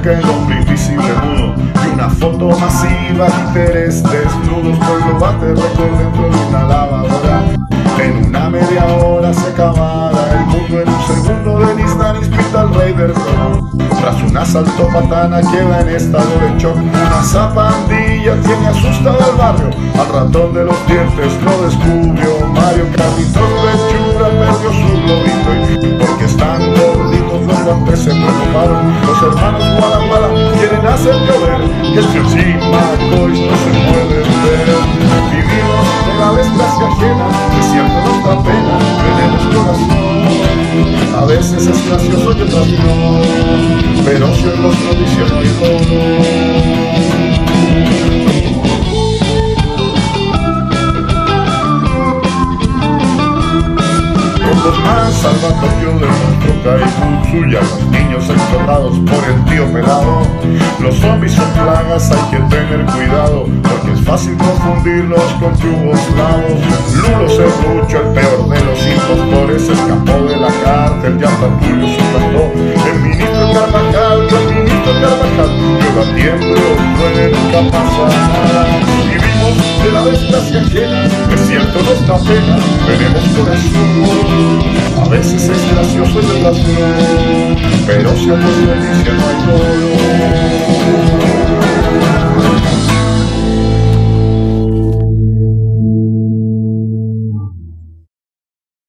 que el hombre invisible mudo y una foto masiva de desnudos pueblo bate récord dentro de una lavadora. En una media hora se acabará el mundo en un segundo Denis Danis pinta al rey del trono tras un asalto patana queda en estado de shock. Una zapandilla tiene asustado al barrio. Al ratón de los dientes lo descubrió Mario Carlitos los hermanos Guadalajara quieren hacer llover que el encima Cois no se puede ver. Vivimos de la desgracia ajena es cierto nos da pena tenemos corazón a veces es gracioso y otras no Los más de nuestro y los niños explotados por el tío pelado. Los zombies son plagas, hay que tener cuidado, porque es fácil confundirlos con yugoslavos. Lulo Serrucho, el peor de los impostores, escapó de la cárcel, ya Julio suplantó. El ministro Carvajal, el ministro Carvajal, la tiemblo, duele, nunca pasa nada. De la desgracia ajena, es cierto, nos da pena, tenemos corazón. A veces es gracioso otras no, pero si es delicia no hay dolor.